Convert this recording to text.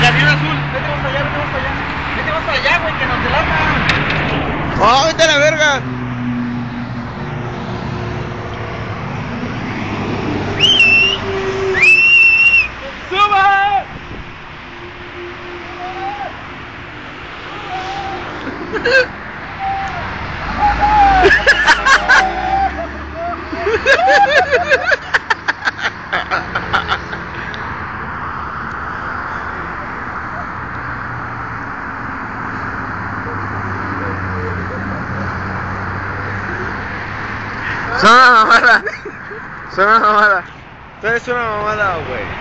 el camión azul. Vete más allá, vete más allá. Vete más allá, güey, que nos delatan. ¡Ah, oh, vete a la verga! ¡Sube! Son una mamada. Son una mamada. Tú eres una mamada, güey.